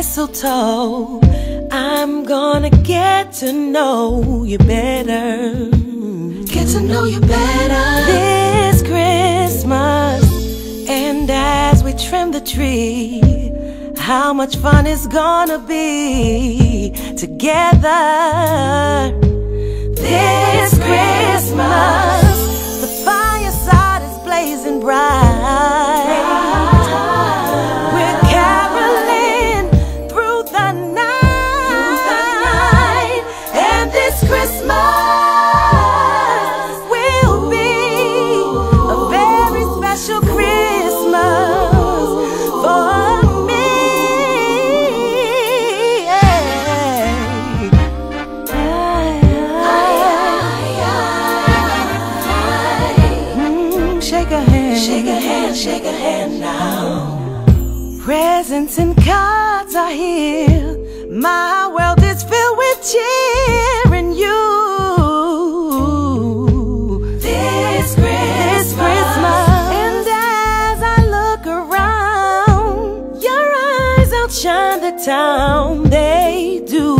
mistletoe. I'm gonna get to know you better. Get to know you better. This Christmas, and as we trim the tree, how much fun it's gonna be together. This Christmas, Shake a hand. Shake a hand, shake a hand now. Presents and cards are here. My world is filled with cheer and you. This This Christmas. And as I look around, your eyes outshine the town. They do.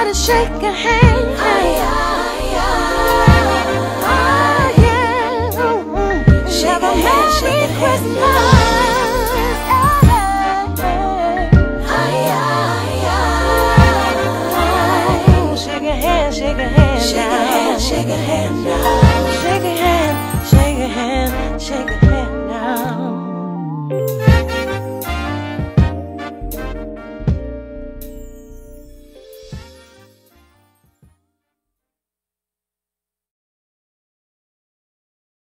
Everybody shake a hand. Ah, yeah. Mm-mm. Shake Have a hand, shake Merry a hand Christmas. Shake a hand, shake a hand Shake a hand, shake a hand. Shake a hand, shake a hand, a